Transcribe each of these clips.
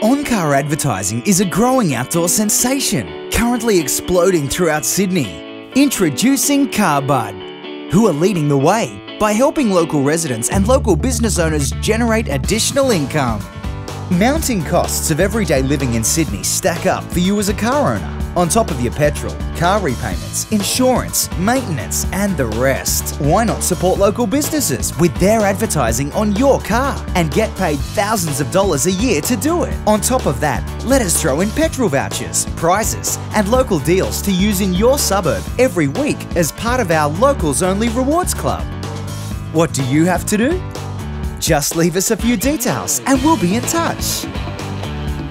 On-car advertising is a growing outdoor sensation, currently exploding throughout Sydney. Introducing CarBud, who are leading the way by helping local residents and local business owners generate additional income. Mounting costs of everyday living in Sydney stack up for you as a car owner, on top of your petrol, car repayments, insurance, maintenance, and the rest. Why not support local businesses with their advertising on your car and get paid thousands of dollars a year to do it? On top of that, let us throw in petrol vouchers, prizes, and local deals to use in your suburb every week as part of our Locals Only Rewards Club. What do you have to do? Just leave us a few details and we'll be in touch.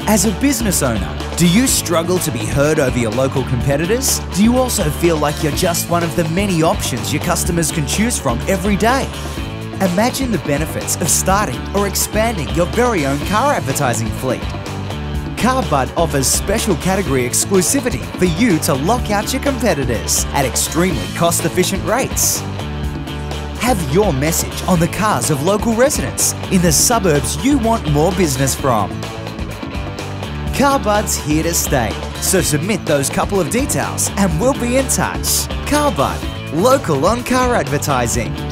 As a business owner, do you struggle to be heard over your local competitors? Do you also feel like you're just one of the many options your customers can choose from every day? Imagine the benefits of starting or expanding your very own car advertising fleet. CarBud offers special category exclusivity for you to lock out your competitors at extremely cost efficient rates. Have your message on the cars of local residents in the suburbs you want more business from. CarBud's here to stay, so submit those couple of details and we'll be in touch. CarBud, local on car advertising.